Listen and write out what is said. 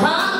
Huh?